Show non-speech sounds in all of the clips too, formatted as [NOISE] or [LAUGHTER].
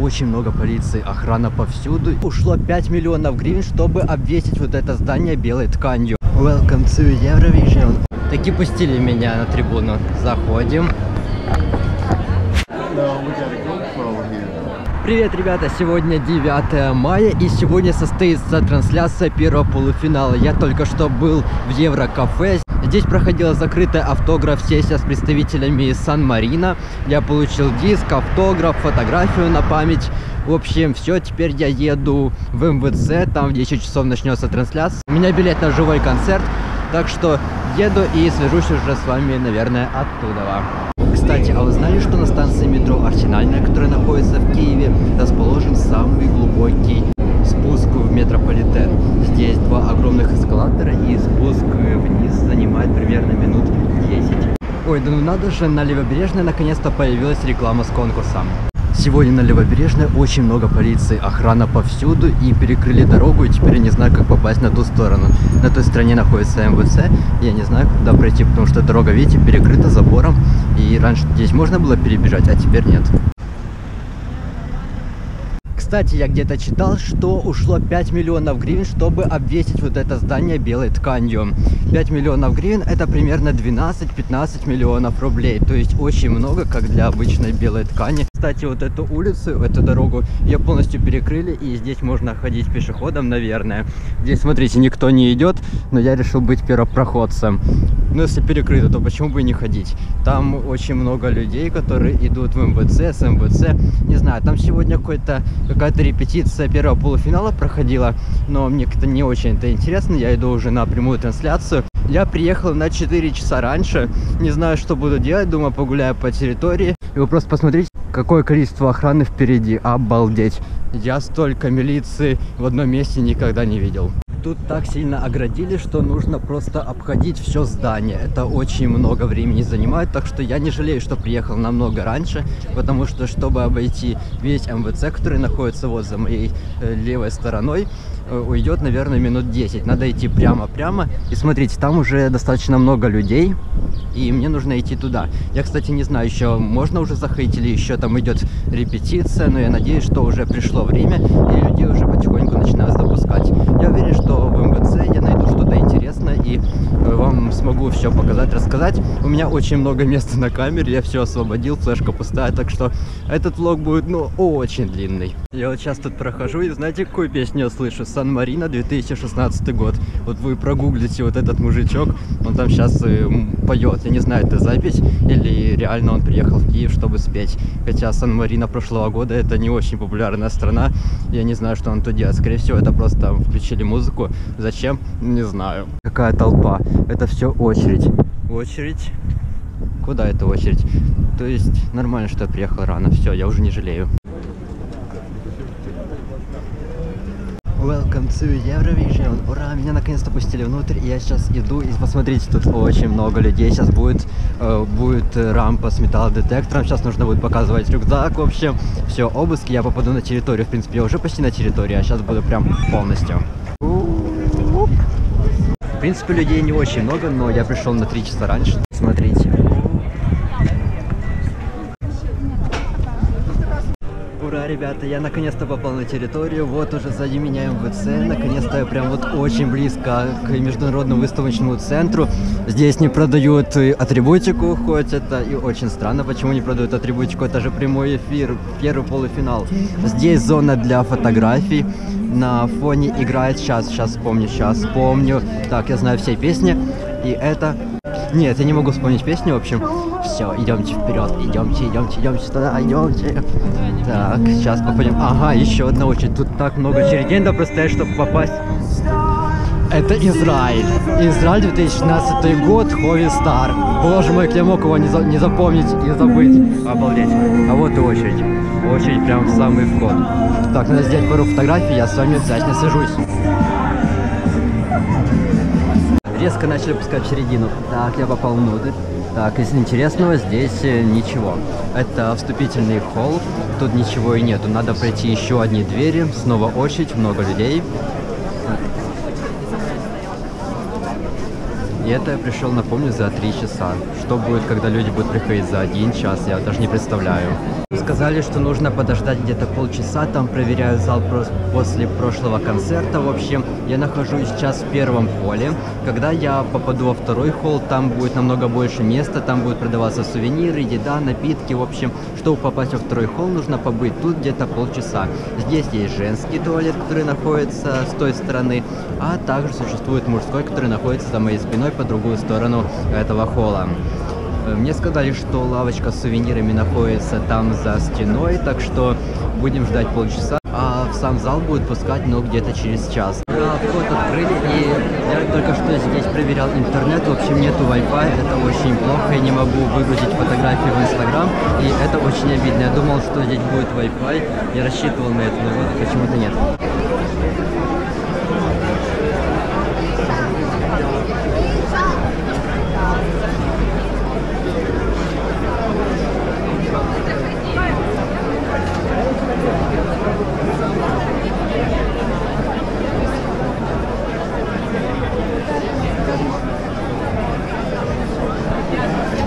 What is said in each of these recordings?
очень много полиции, охрана повсюду. Ушло 5 миллионов гривен, чтобы обвесить вот это здание белой тканью. Welcome to Eurovision. Таки пустили меня на трибуну. Заходим. Привет, ребята! Сегодня 9 мая и сегодня состоится трансляция первого полуфинала. Я только что был в Еврокафе. Здесь проходила закрытая автограф-сессия с представителями Сан-Марина. Я получил диск, автограф, фотографию на память. В общем, все, теперь я еду в МВЦ, там в 10 часов начнется трансляция. У меня билет на живой концерт, так что еду и свяжусь уже с вами, наверное, оттуда. Кстати, а вы знали, что на станции метро Арсенальная, которая находится в Киеве, расположен самый глубокий спуск в метрополитен? Здесь два огромных эскалатора и спуск вниз занимает примерно минут 10. Ой, да ну надо же, на Левобережной наконец-то появилась реклама с конкурсом. Сегодня на Левобережной очень много полиции, охрана повсюду и перекрыли дорогу, и теперь я не знаю, как попасть на ту сторону. На той стороне находится МВЦ, я не знаю, куда пройти, потому что дорога, видите, перекрыта забором, и раньше здесь можно было перебежать, а теперь нет. Кстати, я где-то читал, что ушло 5 миллионов гривен, чтобы обвесить вот это здание белой тканью. 5 миллионов гривен это примерно 12-15 миллионов рублей. То есть очень много, как для обычной белой ткани. Кстати, вот эту улицу, эту дорогу ее полностью перекрыли. И здесь можно ходить пешеходом, наверное. Здесь, смотрите, никто не идет, но я решил быть первопроходцем. Но если перекрыто, то почему бы и не ходить? Там очень много людей, которые идут в МВЦ, с МВЦ. Не знаю, там сегодня какой-то какая-то репетиция первого полуфинала проходила, но мне как-то не очень это интересно, я иду уже на прямую трансляцию. Я приехал на 4 часа раньше, не знаю, что буду делать, думаю, погуляю по территории. И вы просто посмотрите, какое количество охраны впереди, обалдеть. Я столько милиции в одном месте никогда не видел тут так сильно оградили, что нужно просто обходить все здание. Это очень много времени занимает, так что я не жалею, что приехал намного раньше, потому что, чтобы обойти весь МВЦ, который находится вот за моей э, левой стороной, э, уйдет, наверное, минут 10. Надо идти прямо-прямо. И смотрите, там уже достаточно много людей, и мне нужно идти туда. Я, кстати, не знаю, еще можно уже заходить или еще там идет репетиция, но я надеюсь, что уже пришло время, и людей уже потихоньку начинают запускать. Я уверен, что в МВЦ я найду что-то интересное и э, вам смогу все показать, рассказать. У меня очень много места на камере, я все освободил, флешка пустая, так что этот влог будет, ну, очень длинный. Я вот сейчас тут прохожу и знаете, какую песню я слышу? Сан-Марина 2016 год. Вот вы прогуглите вот этот мужичок, он там сейчас э, поет я не знаю, это запись или реально он приехал в Киев, чтобы спеть. Хотя Сан-Марина прошлого года это не очень популярная страна. Я не знаю, что он тут делает. Скорее всего, это просто включили музыку. Зачем? Не знаю. Какая толпа. Это все очередь. Очередь. Куда это очередь? То есть нормально, что я приехал рано. Все, я уже не жалею. Welcome to Eurovision. Ура, меня наконец-то пустили внутрь. И я сейчас иду и посмотрите, тут очень много людей. Сейчас будет, э, будет рампа с металлодетектором. Сейчас нужно будет показывать рюкзак. В общем, все, обыски. Я попаду на территорию. В принципе, я уже почти на территории, а сейчас буду прям полностью. В принципе, людей не очень много, но я пришел на 3 часа раньше. Смотрите. Ребята, я наконец-то попал на территорию, вот уже сзади меня МВЦ, наконец-то я прям вот очень близко к международному выставочному центру. Здесь не продают атрибутику, хоть это и очень странно, почему не продают атрибутику, это же прямой эфир, первый полуфинал. Здесь зона для фотографий, на фоне играет, сейчас, сейчас помню, сейчас помню, так, я знаю все песни, и это нет, я не могу вспомнить песню, в общем. Все, идемте вперед, идемте, идемте, идемте туда, идемте. Так, сейчас попадем. Ага, еще одна очередь. Тут так много очередей надо простоять, чтобы попасть. Это Израиль. Израиль 2016 год, Хови Стар. Боже мой, я мог его не, за, не запомнить и забыть. Обалдеть. А вот и очередь. Очередь прям в самый вход. Так, надо сделать пару фотографий, я с вами обязательно свяжусь резко начали пускать в середину. Так, я попал внутрь. Так, из интересного здесь э, ничего. Это вступительный холл, тут ничего и нету. Надо пройти еще одни двери, снова очередь, много людей. И это я пришел, напомню, за три часа. Что будет, когда люди будут приходить за один час, я даже не представляю. Сказали, что нужно подождать где-то полчаса, там проверяют зал после прошлого концерта. В общем, я нахожусь сейчас в первом холле. Когда я попаду во второй холл, там будет намного больше места, там будут продаваться сувениры, еда, напитки. В общем, чтобы попасть во второй холл, нужно побыть тут где-то полчаса. Здесь есть женский туалет, который находится с той стороны, а также существует мужской, который находится за моей спиной по другую сторону этого холла. Э, мне сказали, что лавочка с сувенирами находится там за стеной, так что будем ждать полчаса. А в сам зал будет пускать, но где-то через час. Да, вход открыли, и я только что здесь проверял интернет, в общем нету Wi-Fi, это очень плохо, я не могу выгрузить фотографии в Инстаграм, и это очень обидно. Я думал, что здесь будет Wi-Fi, я рассчитывал на это, но вот почему-то нет.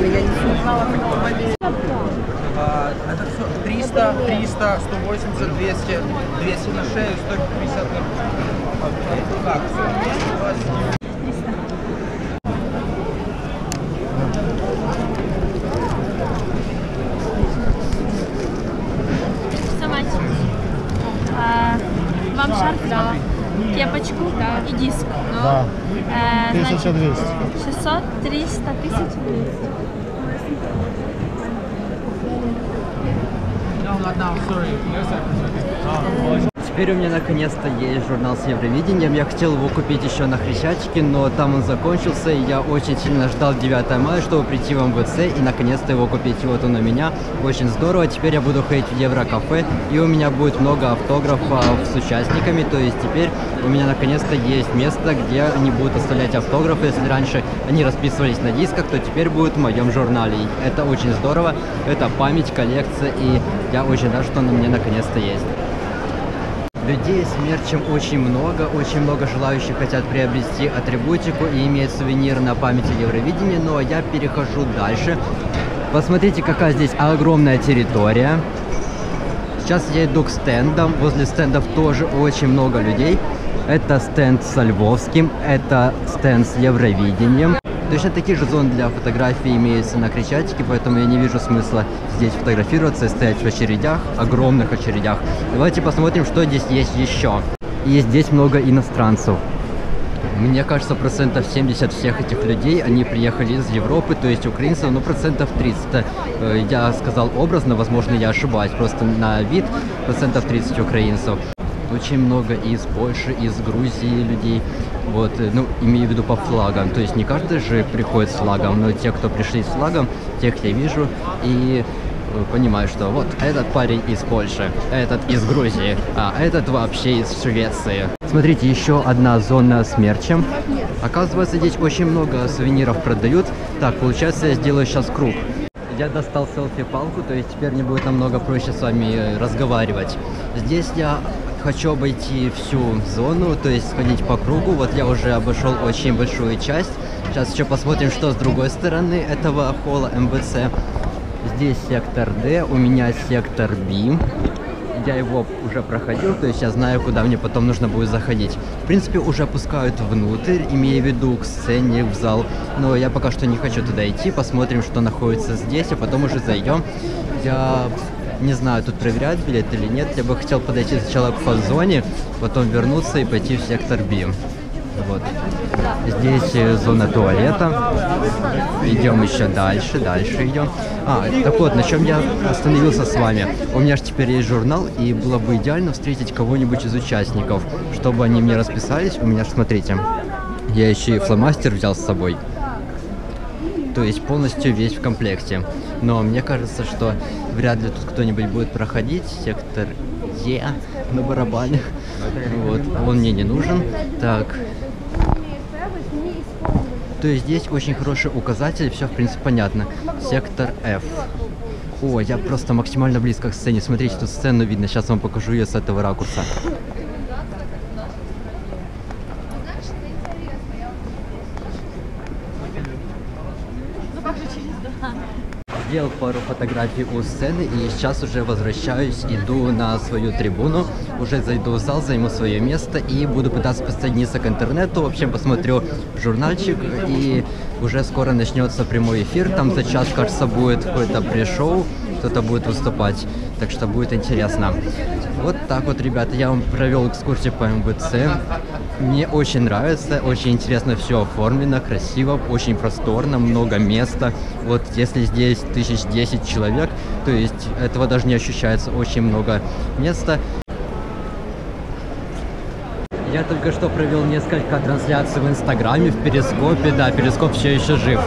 Я не не смущало. Это все 300, 300, 180, 200, 200 на шею, 150 на... Сама а, Вам шарф? Да. Кепочку? И диск? Ну, Да. э, значит, 1200. 600, 300, 1200. No, not now, sorry. Теперь у меня наконец-то есть журнал с Евровидением. Я хотел его купить еще на Хрещатике, но там он закончился, и я очень сильно ждал 9 мая, чтобы прийти в МВЦ и наконец-то его купить. И вот он у меня. Очень здорово. Теперь я буду ходить в Еврокафе, и у меня будет много автографов с участниками. То есть теперь у меня наконец-то есть место, где они будут оставлять автографы. Если раньше они расписывались на дисках, то теперь будут в моем журнале. И это очень здорово. Это память, коллекция, и я очень рад, что у меня наконец-то есть. Людей с мерчем очень много, очень много желающих хотят приобрести атрибутику и иметь сувенир на памяти Евровидения, но я перехожу дальше. Посмотрите, какая здесь огромная территория. Сейчас я иду к стендам, возле стендов тоже очень много людей. Это стенд со Львовским, это стенд с Евровидением. Точно такие же зоны для фотографий имеются на Крещатике, поэтому я не вижу смысла здесь фотографироваться и стоять в очередях, огромных очередях. Давайте посмотрим, что здесь есть еще. И здесь много иностранцев. Мне кажется, процентов 70 всех этих людей, они приехали из Европы, то есть украинцев, ну, процентов 30. Э, Я сказал образно, возможно, я ошибаюсь, просто на вид процентов 30 украинцев. Очень много из Польши, из Грузии людей. Вот, э, ну, имею в виду по флагам. То есть не каждый же приходит с флагом, но те, кто пришли с флагом, тех я вижу и э, понимаю, что вот этот парень из Польши, этот из Грузии, а этот вообще из Швеции. Смотрите, еще одна зона с мерчем. Оказывается, здесь очень много сувениров продают. Так, получается, я сделаю сейчас круг. Я достал селфи-палку, то есть теперь мне будет намного проще с вами э, разговаривать. Здесь я хочу обойти всю зону, то есть сходить по кругу. Вот я уже обошел очень большую часть. Сейчас еще посмотрим, что с другой стороны этого холла МВЦ. Здесь сектор D, у меня сектор B. Я его уже проходил, то есть я знаю, куда мне потом нужно будет заходить. В принципе, уже пускают внутрь, имея в виду к сцене, в зал. Но я пока что не хочу туда идти, посмотрим, что находится здесь, а потом уже зайдем. Я не знаю, тут проверяют билет или нет. Я бы хотел подойти сначала к фан-зоне, потом вернуться и пойти в сектор B. Вот. Здесь э, зона туалета. Идем еще дальше, дальше идем. А, так вот, на чем я остановился с вами. У меня же теперь есть журнал, и было бы идеально встретить кого-нибудь из участников, чтобы они мне расписались. У меня же, смотрите, я еще и фломастер взял с собой. То есть полностью весь в комплекте. Но мне кажется, что вряд ли тут кто-нибудь будет проходить сектор Е на барабане. Вот, он мне не нужен. Так, то есть здесь очень хороший указатель, все в принципе понятно. Сектор F. О, я просто максимально близко к сцене. Смотрите, тут сцену видно. Сейчас вам покажу ее с этого ракурса. Сделал пару фотографий у сцены и сейчас уже возвращаюсь, иду на свою трибуну, уже зайду в зал, займу свое место и буду пытаться подсоединиться к интернету. В общем, посмотрю журнальчик и уже скоро начнется прямой эфир. Там за час, кажется, будет какое-то пришоу, кто-то будет выступать, так что будет интересно. Вот так вот, ребята, я вам провел экскурсию по МВЦ. Мне очень нравится, очень интересно все оформлено, красиво, очень просторно, много места. Вот если здесь тысяч десять человек, то есть этого даже не ощущается, очень много места. Я только что провел несколько трансляций в Инстаграме, в Перископе, да, Перископ все еще жив.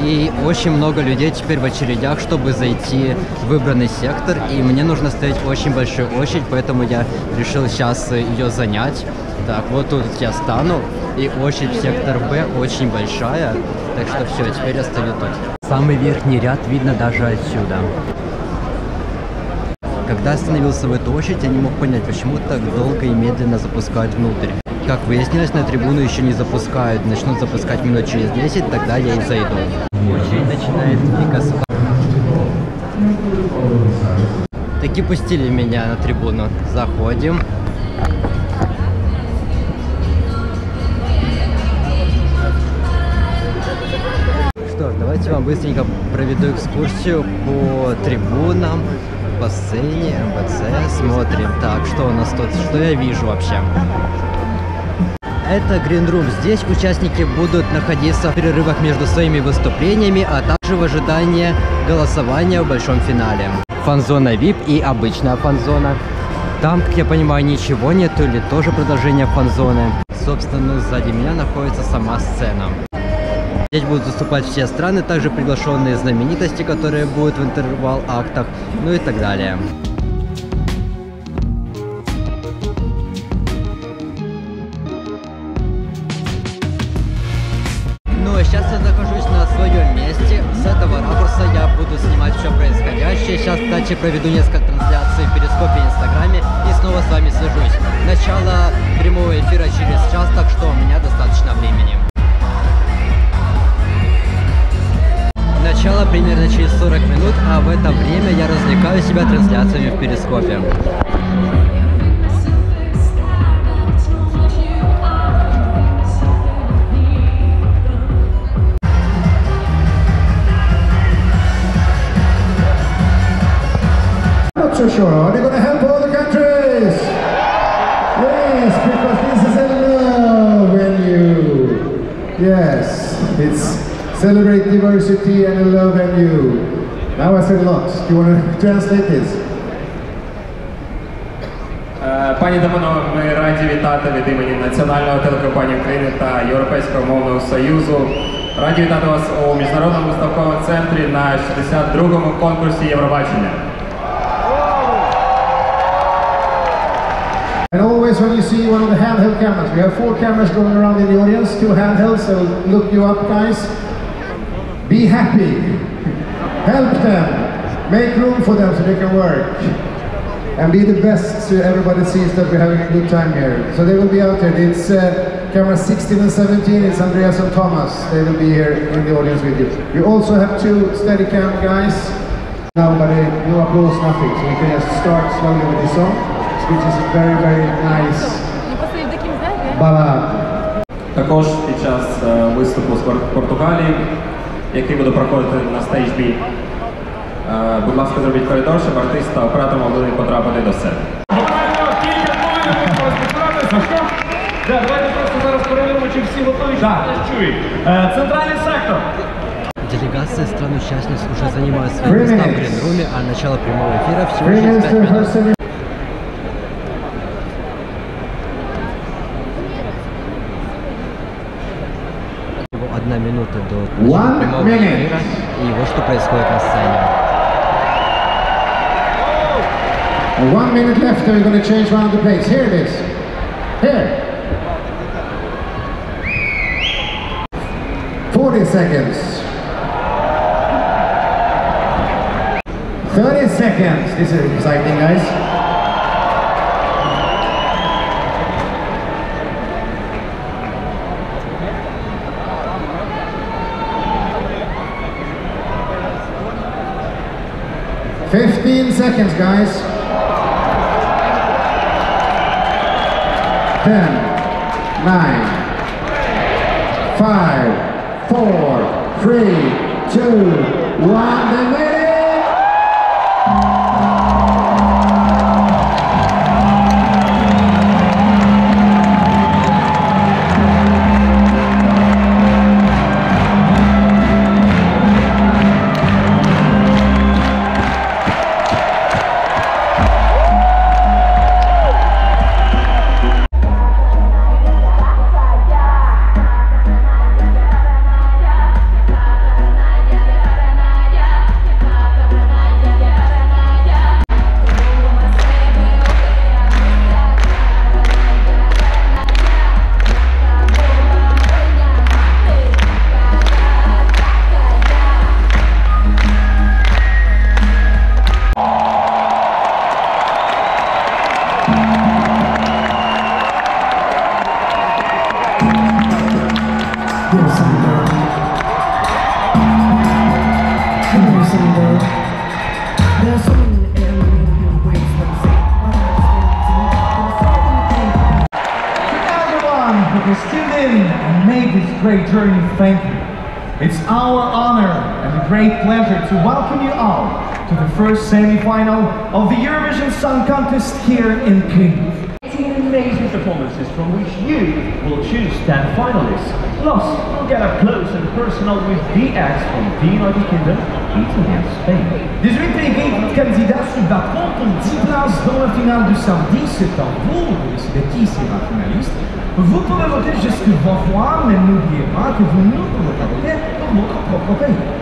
И очень много людей теперь в очередях, чтобы зайти в выбранный сектор. И мне нужно стоять очень большую очередь, поэтому я решил сейчас ее занять. Так, вот тут я стану. И очередь в сектор Б очень большая. Так что все, теперь я стою тут. Самый верхний ряд видно даже отсюда. Когда остановился в эту очередь, я не мог понять, почему так долго и медленно запускают внутрь. Как выяснилось, на трибуну еще не запускают. Начнут запускать минут через 10, тогда я и зайду. Очередь начинает двигаться. Таки пустили меня на трибуну. Заходим. Что ж, давайте вам быстренько проведу экскурсию по трибунам, по сцене, МВЦ. Смотрим. Так, что у нас тут? Что я вижу вообще? Это Green. Здесь участники будут находиться в перерывах между своими выступлениями, а также в ожидании голосования в большом финале. Фанзона VIP и обычная фанзона. Там, как я понимаю, ничего нету или тоже продолжение фанзоны. Собственно, сзади меня находится сама сцена. Здесь будут выступать все страны, также приглашенные знаменитости, которые будут в интервал актах, ну и так далее. Ну а сейчас я нахожусь на своем месте. С этого ракурса я буду снимать все происходящее. Сейчас, кстати, проведу несколько трансляций в Перископе и Инстаграме и снова с вами свяжусь. Начало прямого эфира через час, так что у меня достаточно времени. Начало примерно через 40 минут, а в это время я развлекаю себя трансляциями в Перископе. Are they going to help diversity and a love venue. Now I said a lot. Do you want to [LAUGHS] translate this? Е, Пані та панове, ми раді вітати від імені Національного телекомпанії України та Європейського мовного союзу. Раді вітати вас у міжнародному виставковому центрі на 62-му конкурсі Євробачення. And always when you see one of the handheld cameras, we have four cameras going around in the audience, two handhelds, so look you up guys. Be happy. Help them. Make room for them so they can work. And be the best so everybody sees that we're having a good time here. So they will be out there. It's uh, camera 16 and 17, it's Andreas and Thomas. They will be here in the audience with you. We also have two Steadicam guys. Now, but uh, no applause, nothing. So we can just start slowly with this song, which is a very, very nice ballad. Також під час е, виступу з Пор- Португалії, який буде проходити на стейдж-бі, е, будь ласка, зробіть коридор, щоб артист та оператор могли потрапити до сцени. Да, давайте просто зараз перевіримо, чи всі готові, чи Так. нас чують. Е, Центральний сектор. Делегация стран-участниц уже занимает свои места в. Гринруме, а начало прямого эфира всего через 5 минут. One прямого minute. эфира и вот что происходит на сцене. One minute left, and we're going to change round the place. Here it is. Here. 40 seconds. 30 seconds. This is exciting, guys. 15 seconds, guys. 10, 9, 5, 4, 3, 2, 1, thank you. It's our honor and a great pleasure to welcome you all to the first semi-final of the Eurovision Song Contest here in Kyiv. 18 amazing performances from which you will choose 10 finalists. Plus, you'll get up close and personal with the acts from the United Kingdom, Italy and Spain. 18 équipes candidats se battront pour 10 places dans la finale du samedi. À vous de décider qui sera finaliste. Vous pouvez voter jusqu'à 20 fois, mais n'oubliez pas que vous pas voter pour votre propre pays.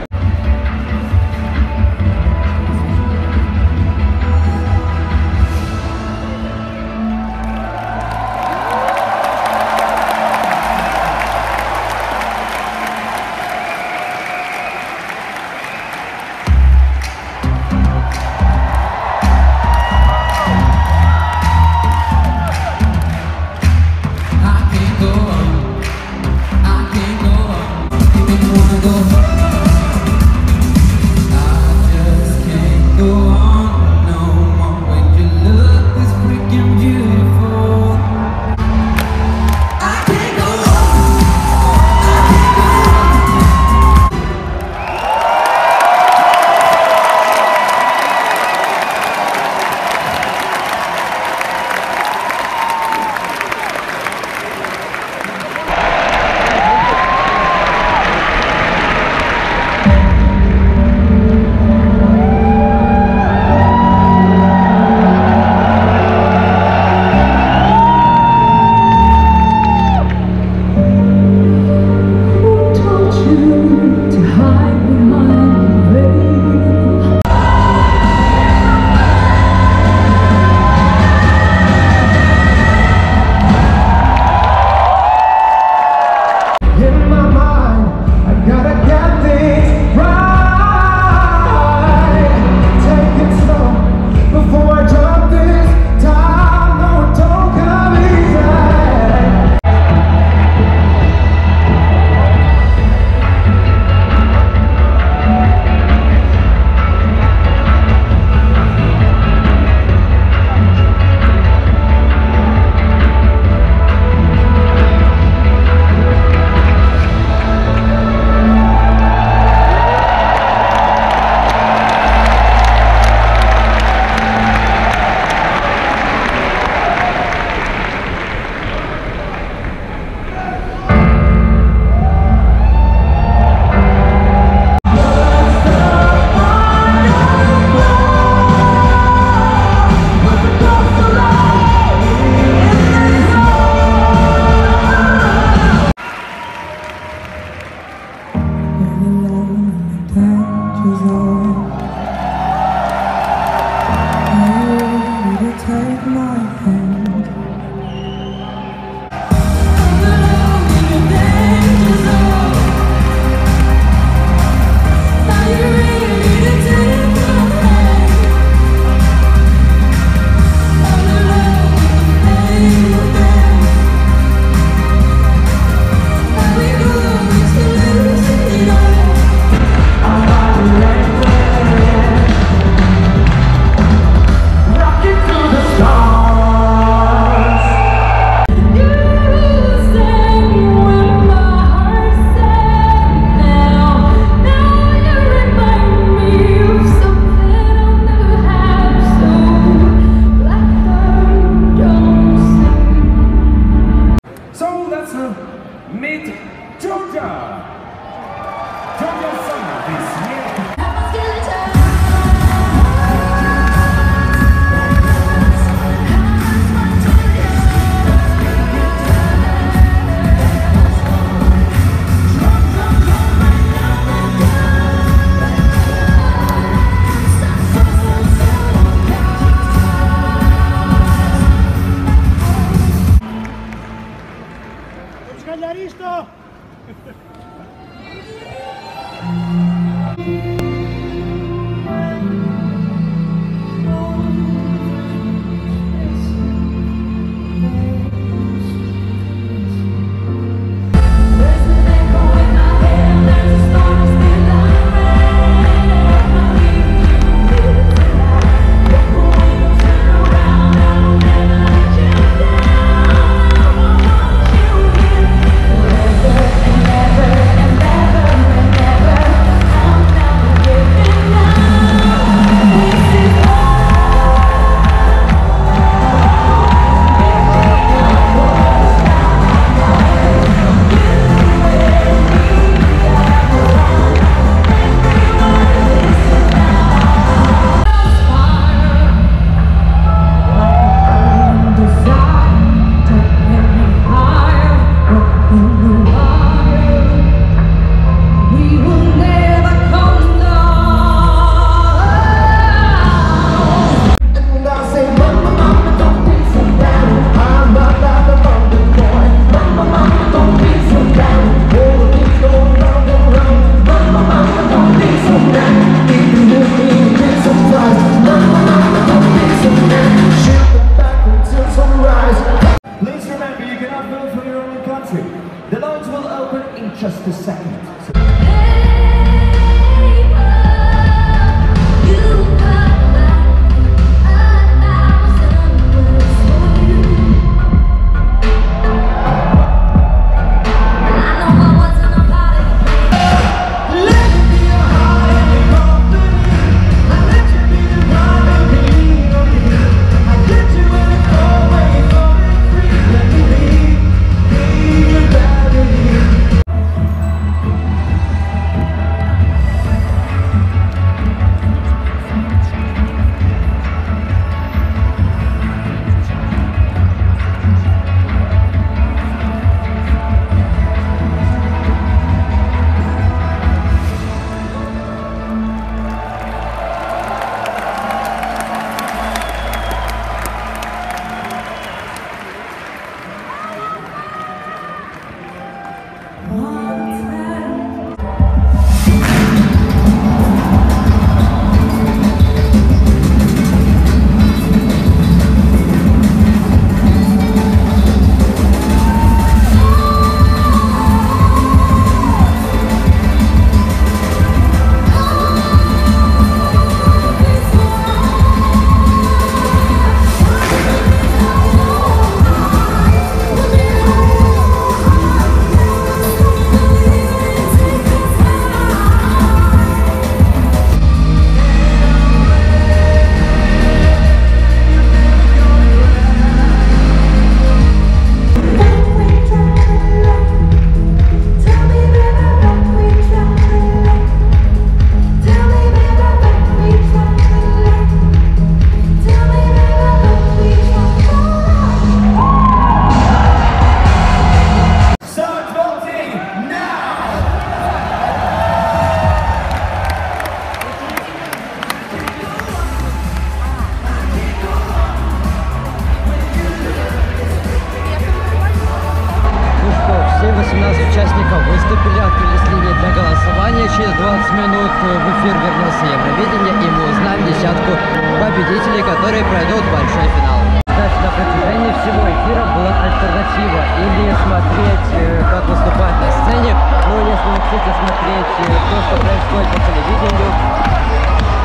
18 участников выступили, открылись линии для голосования. Через 20 минут в эфир вернется Евровидение, и мы узнаем десятку победителей, которые пройдут большой финал. Значит, на протяжении всего эфира была альтернатива. Или смотреть, э, как выступать на сцене, но если вы хотите смотреть э, то, что происходит по телевидению,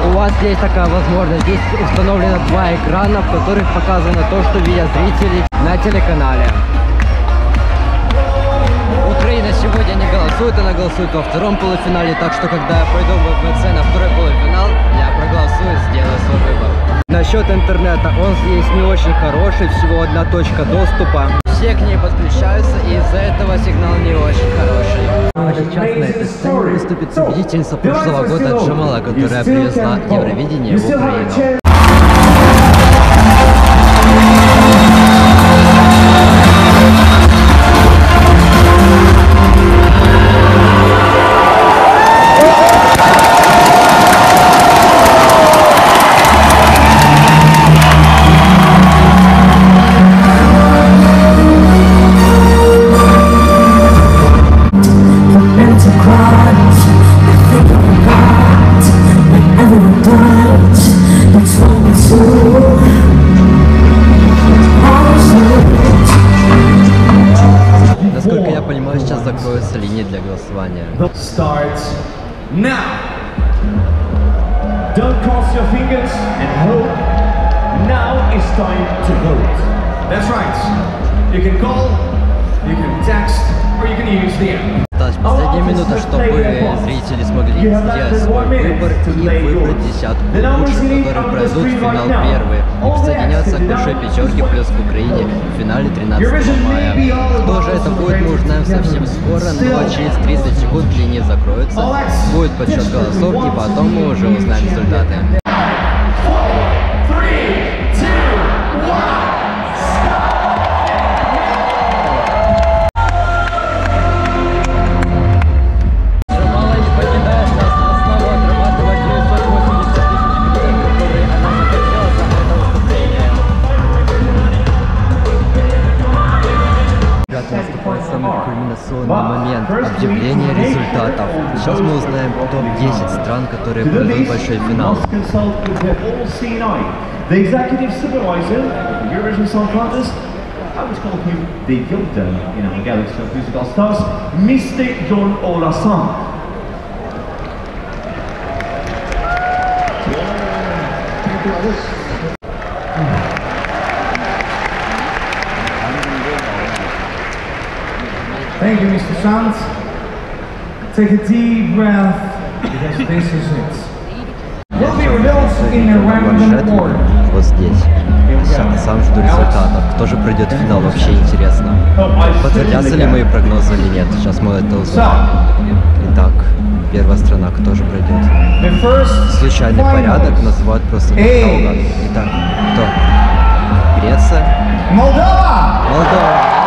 у вас есть такая возможность. Здесь установлено два экрана, в которых показано то, что видят зрители на телеканале. Голосует, она голосует во втором полуфинале, так что когда я пойду в ВВЦ на второй полуфинал, я проголосую, сделаю свой выбор. Насчет интернета, он здесь не очень хороший, всего одна точка доступа. Все к ней подключаются, и из-за этого сигнал не очень хороший. Сейчас на этой сцене выступит победительница прошлого года Джамала, которая привезла Евровидение в Украину. Пройдут в финал первые и присоединятся к большой пятерке плюс к Украине в финале 13 мая. Кто же это будет, мы узнаем совсем скоро, но через 30 секунд линии закроются, будет подсчет голосов и потом мы уже узнаем результаты. Момент объявления результатов. Сейчас мы узнаем топ-10 стран, которые пройдут большой финал. Must consult with the whole C9. The executive supervisor of the Eurovision Song Contest, I would call him the Yoda in our galaxy of musical stars, Mr. John Olasan. Thank you, Mr. Sant. Take a deep breath, because this is it. Will be revealed in a random order. вот здесь. Сам, сам жду результатов. Кто же пройдет в финал, вообще интересно. Подтвердятся ли мои прогнозы или нет? Сейчас мы это узнаем. Итак, первая страна, кто же пройдет? Случайный порядок называют просто наугад. Итак, кто? Греция? Moldova! Молдова.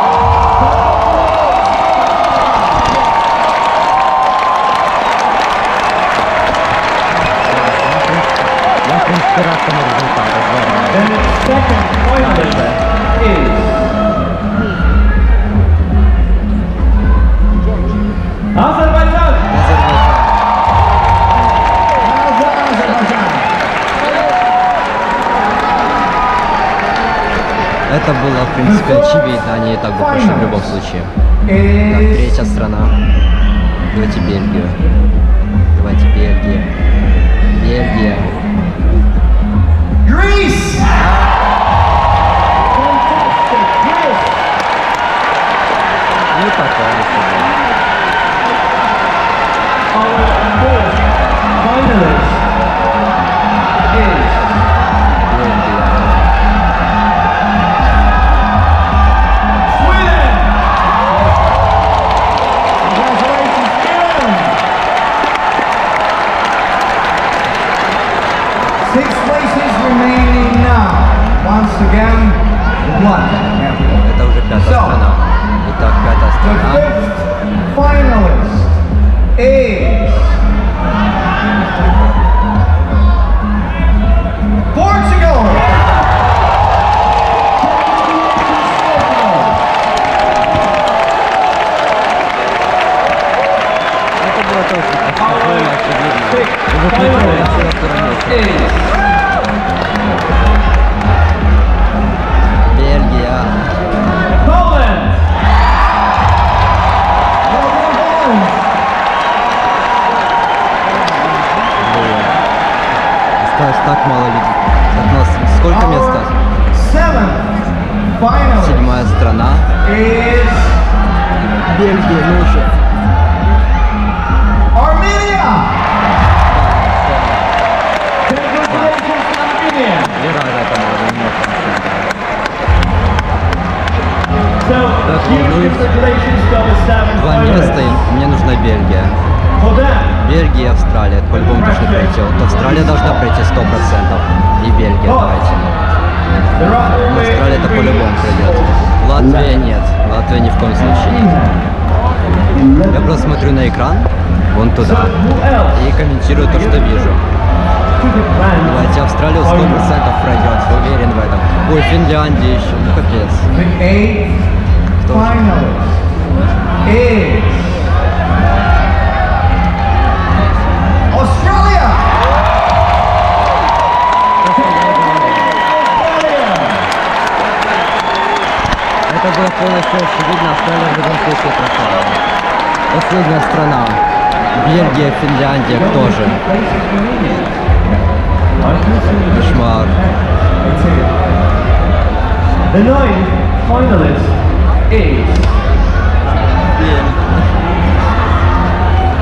Тому результату. Azerbaijan! Это было, в принципе, очевидно, они и так бы прошли в любом случае. Так, третья страна. Давайте Бельгию. Давайте Бельгия. Бельгия. Greece! Fantastic, Бельгия, ну уже. Armenia. Congratulations, Armenia. Я рад этому, мне So, huge волнуюсь. congratulations to the seven Два места, и мне нужна Бельгия. Бельгия и Австралия, это по-любому должны пройти. Вот Австралия должна пройти 100%. И Бельгия, давайте. ну. Австралия это по-любому пройдет. Латвия нет. Латвия ни в коем случае нет. Я просто смотрю на экран, вон туда, и комментирую то, что вижу. Давайте Австралию 100% пройдет, уверен в этом. Ой, Финляндия еще, ну капец. Кто Это было полностью очевидно, Австралия в любом случае прошла. Последняя страна. Бельгия, Финляндия, кто же? Кошмар. The ninth finalist is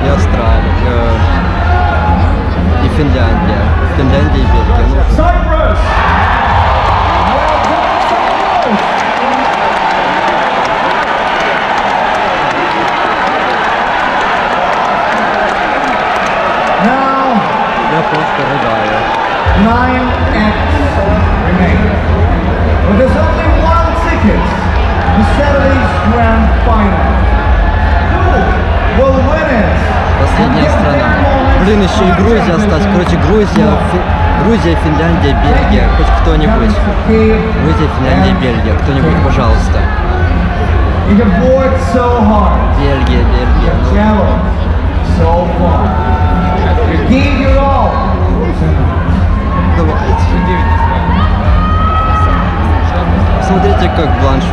И Австралия. э, И Финляндия. Финляндия и Бельгия. Рыдаю. nine acts remain. But there's only one ticket to Saturday's grand final. Who will win it? Последняя страна. Блин, еще и Грузия осталась. Короче, Грузия, Фи- Грузия, Финляндия, Бельгия. Хоть кто-нибудь. Грузия, Финляндия, Бельгия. Кто-нибудь, пожалуйста. You have worked so hard. Бельгия, Бельгия. Ну, so far. You gave your all. Давайте. Смотрите, как Бланш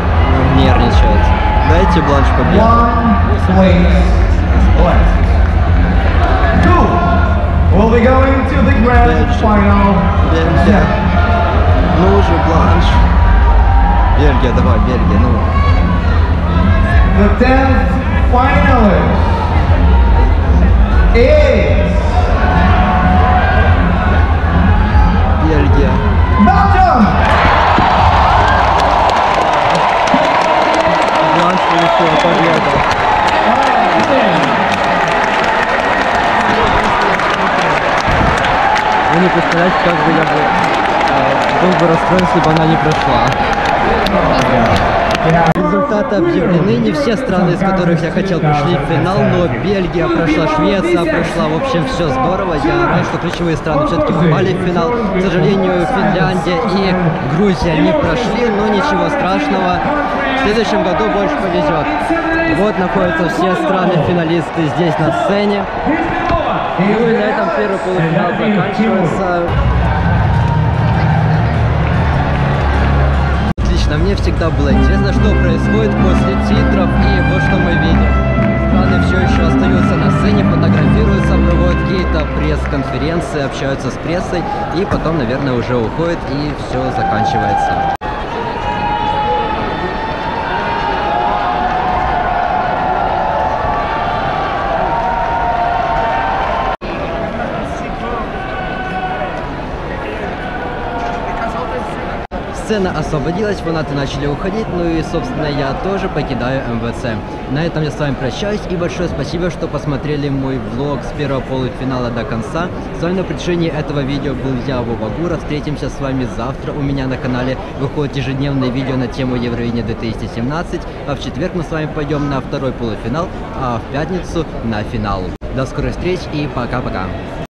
нервничает. Дайте Бланш победу. Will be going to the grand final. Бельгия. Ну же, Бланш. Бельгия, давай, Бельгия, ну. The tenth finalist is Belgium. Бланш получила победу. Вы не представляете, как бы я бы э, был бы расстроен, если бы она не прошла. Результаты объявлены. Не все страны, из которых я хотел, пришли в финал, но Бельгия прошла, Швеция прошла. В общем, все здорово. Я рад, что ключевые страны все-таки попали в финал. К сожалению, Финляндия и Грузия не прошли, но ничего страшного. В следующем году больше повезет. Вот находятся все страны-финалисты здесь на сцене. Ну и на этом первый полуфинал заканчивается. Отлично, мне всегда было интересно, что происходит после титров, и вот что мы видим. Страны все еще остаются на сцене, фотографируются, проводят какие-то пресс-конференции, общаются с прессой, и потом, наверное, уже уходят, и все заканчивается. Сцена освободилась, фанаты начали уходить, ну и, собственно, я тоже покидаю МВЦ. На этом я с вами прощаюсь, и большое спасибо, что посмотрели мой влог с первого полуфинала до конца. С вами на протяжении этого видео был я, Вова Гура. Встретимся с вами завтра. У меня на канале выходит ежедневное видео на тему Евровидения 2017, а в четверг мы с вами пойдем на второй полуфинал, а в пятницу на финал. До скорых встреч и пока-пока.